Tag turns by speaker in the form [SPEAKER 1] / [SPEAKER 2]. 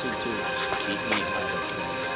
[SPEAKER 1] Just keep me out of